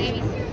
babies.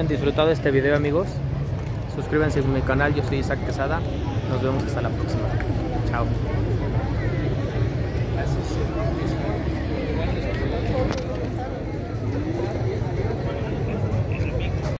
Hayan disfrutado este video amigos. Suscríbanse a mi canal, yo soy Isaac Quesada. Nos vemos hasta la próxima. Chao.